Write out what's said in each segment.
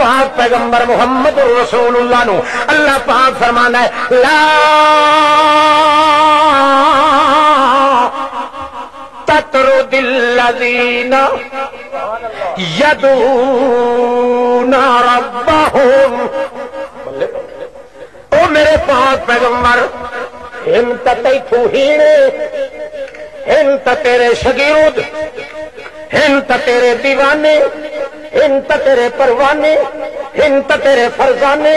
पाक पैगंबर मुहम्मद रसूलुल्लाह। नु अल्लाह पाक फरमाना है, ला ततरु दिल्लजीना यदूना रब्बहुम। ओ मेरे पाक पैगंबर हिम तैथू हीणे हिम तेरे शगीरुद हिम तेरे दीवाने हिम तेरे परवाने हिम तेरे फरजाने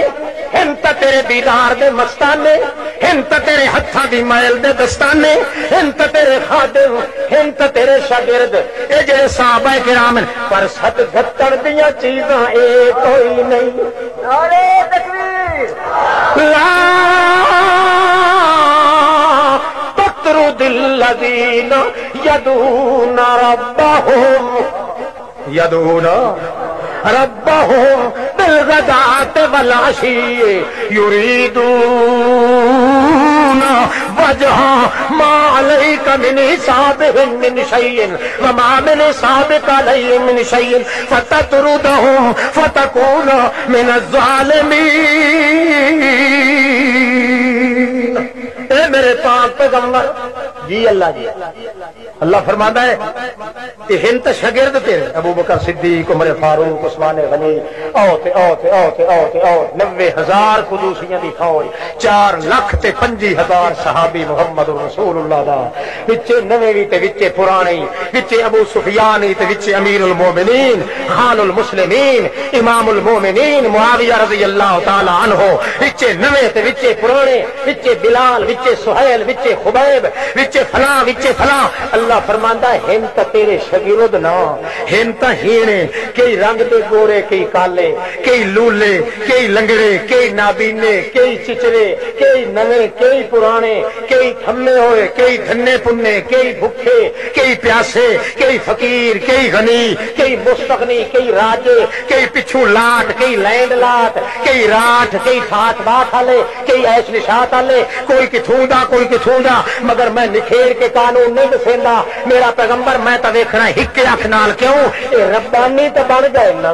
हिम तेरे दीदार दे मस्ताने हिम तेरे हथा दी मैल दे दस्ताने हिम तेरे खादिम हिम तेरे शागिर्द ये जेड़े साहबा किराम पर सत घत्तड़ दियां चीजां ए कोई नहीं नारे तकबीर ला ततरु दिल्लदीन यदून रब्बहुम यदून। रब हो बिलगदात वलाशी, युरीदून। वजह मालई कमिनी साब मिन शयन वमामिन साब कलई मिन शयन फतत रुदहो फतकून मिन जालमी ए मेरे पाक पैगंबर जी, अल्लाह जी। अल्लाह फरमाता है कि हिंद तो शगिर्द तेरे अबू बकर सिद्दीक, उमर फारूक, उस्मान गनी, आओ ते आओ ते आओ ते आओ ते, आओ नब्बे हज़ार कुदूसियाँ दी फौज, चार लख ते पंजी हज़ार सहाबी मुहम्मद रसूलुल्लाह दा विचे नवे भी ते विचे पुराने विचे अबू सुफियान ते विचे अमीरुल मोमिनीन, खानुल मुस्लिमीन, इमामुल मोमिनीन, मुआविया रज़ी अल्लाह तआला अन्हो विचे नवे ते विचे पुराने विचे बिलाल विचे सुहैल विचे खुबैब विचे फला विचे फला। अल्लाह फरमांदा त तेरे शगिरद ना। हिम त कई रंग दे गोरे, कई काले, कई लूले, कई लंगड़े, कई नाबीने, कई चिचरे कई नवे कई पुराने, कई थम्मे होए, कई धन्ने पुन्ने, कई भुखे, कई प्यासे, कई फकीर, कई गनी, कई मुस्तकनी कई राजे, कई पिछू लाट, कई लैंड लाट, कई राठ, कई ठाठ बाट आले, कई ऐश निशात आले, कोई किथूं दा, कोई किथूं दा, मगर मैं निखेड़ के कानून नहीं दसेंदा। मेरा पैगंबर, मैं तो देखना हिक अख नाल क्यों? रब्बानी तो बन जाए ना।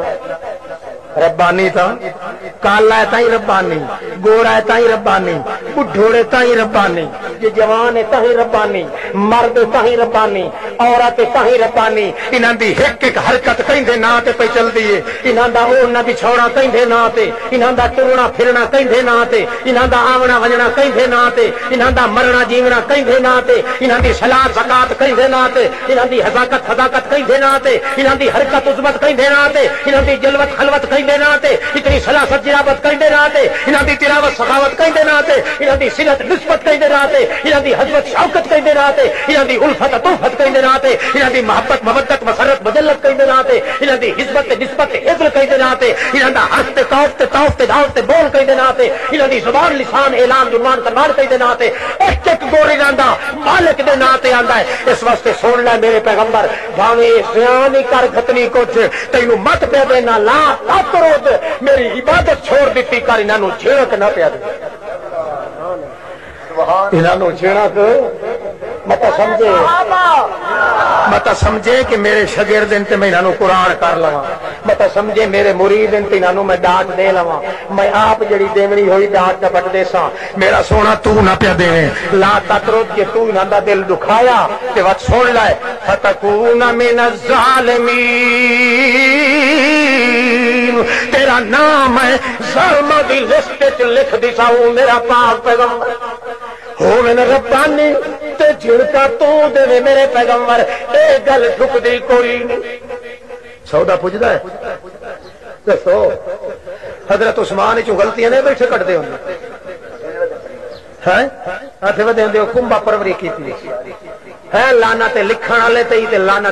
रब्बानी तो? काला है ताई रब्बानी, गोरा है ताई रब्बानी। बुढ़ोड़े ताई रब्बानी जे जवान है ताही रब्बानी मर्द ताही रब्बानी औरत ताही रब्बानी इन्हां दी हिक एक हरकत कहंदे ना ते पई चलदी है इन्हां दा ओढ़ना बिछौना कहंदे ना ते इन्हां दा टुरना फिरना कहंदे ना ते इन्हां दा आवना वजना कहंदे ना ते इन्हां दा मरना जीवना कहंदे ना ते इन्हां दी सलात ज़कात कहंदे ना ते इन्हां दी हज़ाकत हज़ाकत कहंदे ना ते इन्हां दी हरकत उज़मत कहंदे ना ते इन्हां दी जलवत खलवत कहंदे ना ते इतनी सलासत जिरावत कहंदे ना ते इन्हां दी तिलावत सखावत कहंदे ना ते सिलत निस्बत कहंदे ना ते इन्हां हज़रत शौकत कहंदे ना ते इन्हां दी उल्फत इन्हां दी मोहब्बत मसरत इन्हां हिस्बत निस्बत ते इन्हां ते बोल इन्हां दी ज़ुबान ऐलान जुर्मान एक एक गोरे जांदा मालिक दे नां आंदा है, इस वास्ते सुन ले मेरे पैगंबर, भावे कर खतनी कुछ, तैनू मत पे देना ला तक रोज मेरी इबादत छोड़ दी कर इन्हों छेड़क ना पिया इन्हों छेड़क मत समझे। मत समझे कि मेरे शगिर्द ते मैं इन्हों कुरान कर लवा। मत समझे मेरे मुरीद ते इन्हों मैं डांट दे लवा। मैं आप जड़ी देवनी हुई डांट न बट दे सा। मेरा सोना तू ना पिया देवे ला तकरोत के तू इन्हों दा दिल दुखाया ते वत सुन लाए फतकून मिन जालिमीन। तेरा नाम है जरमा दी लिस्ट च लिख दिसाऊ मेरा पाक पैगंबर हो मैंने रब्बानी ते झिड़का तू देवे मेरे पैगंबर ए गल ठुकदी कोई नहीं सौदा पुजदा है दसो हज़रत उस्मान चो गलतियाँ ने बैठे कटदे होंगे हैं हथ वधे कुंभा परवरी की है लाना ते लिखण वाले ते ही ते लाना